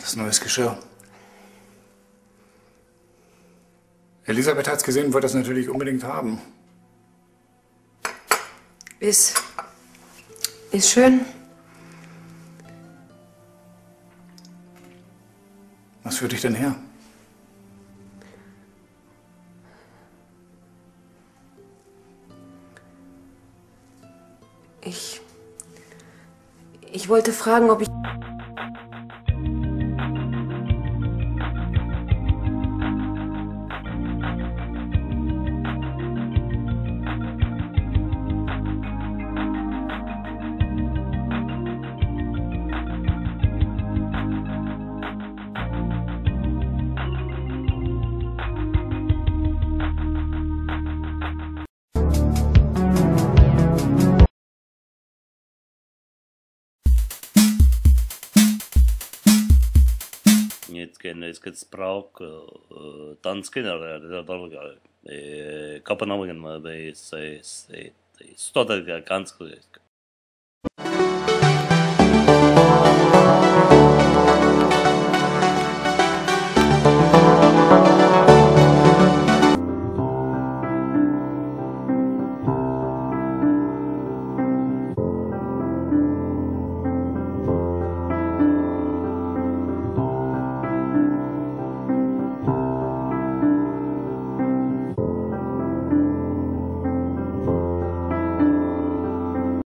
Das neues Geschirr. Elisabeth hat's gesehen und wollte das natürlich unbedingt haben. Ist. Ist schön. Was führt dich denn her? Ich. Ich wollte fragen, ob ich. يتكن سبراوك تانسكن درجة كابنامغن ما بي سي سي ستوتر كانسكن